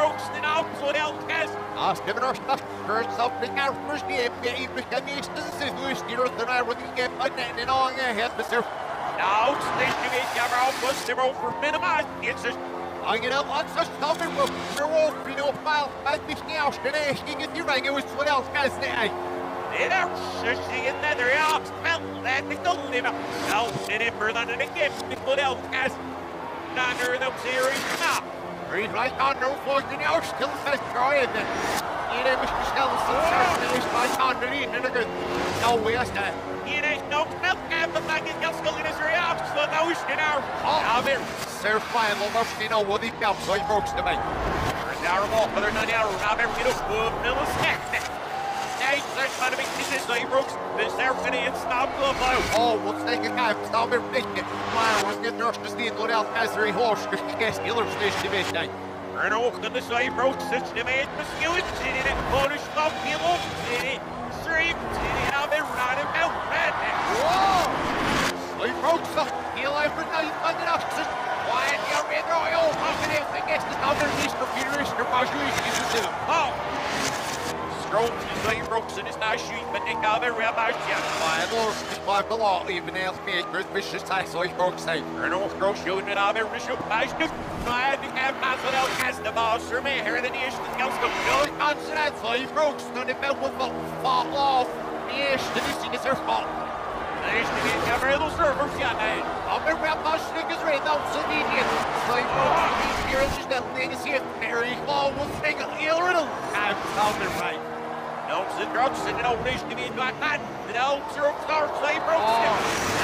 Brookston out to Elkas. Askemen oss først opp i nærmest hjemme i mekanismen sin utstyr og den er hvor de er på den ånge het med seg. Now, station it, you're out for zero for minimize. It's Angen av hans og stammer på for å åpne opp alt at vi snjørste det er ingen til regn ut for Elkas det er. it out, shushing another out. Well, that is the limit. Out in it further than it gets me put Elkas. None of them series now. Reed right on no for the now still fast drawing it. You know, Mr. Skelson, sir, is my hundred in and a good. No, we are stand. It ain't no milk and the bag is just going to say out. So now we should out. Now there. Sir, final must be no what he comes so he brooks to me. Now we're off, but they're not out. Now they're going to move. Be pieces. So Brooks. This there finny stop the blow. Oh, what's take a cap? Stop it, Ricky. Mine was getting rushed to steal what else has three horse. Guess killer station midnight. En ook de Cybrooks zit de meet beskuwen zit in het bonus stop die loopt zit. Streep zit in aan de run en out red. Whoa! I broke some. He'll ever night on the opposite. Why, you're in oil. How can I guess the other Mr. Peter is the is to Oh! Scroll to Cybrooks and it's not shooting, but they got their rabbi yet. My lord, my below, even else me, Chris Vicious High, so I broke say. En ook scroll shooting it out there, Bishop. I shoot. No, I think I'm not without cast the ball, sir. May hear the news that goes to Billy Consonant, so he broke, stood it fell with the fall off. Yes, the missing is her fault. Nice to meet you, little servers, yeah, man. I'm a rap my snickers right now, so idiot. So he broke, he's here, just that thing is here. Mary Claw was thinking, ill riddle. I'm sounding right. No, sit drugs and no wish to be like that. No, sir, star say broke. Oh. Ash,